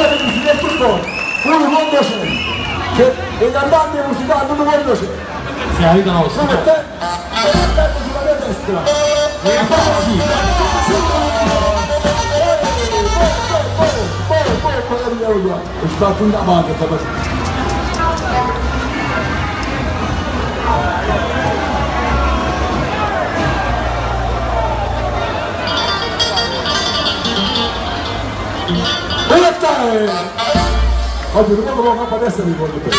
andate di fine tutto, quello non lo c'è, che e l'andante musicale non lo c'è. Si arrivano lo stesso. Te, andate sulla mia destra. E avanti. E sbatto in avanti, sta facendo. Poi, Claudia, está com a banda também. Eita! Óbvio, não vou colocar para essa nível do pé.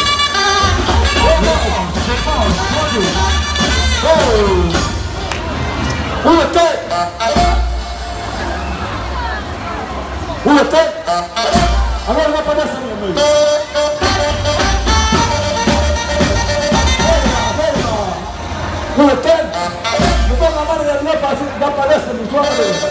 Eita! Uma tem? Agora vai para essa minha mãe. Uma tem? Não vou na mão essa minha sua Uma tem?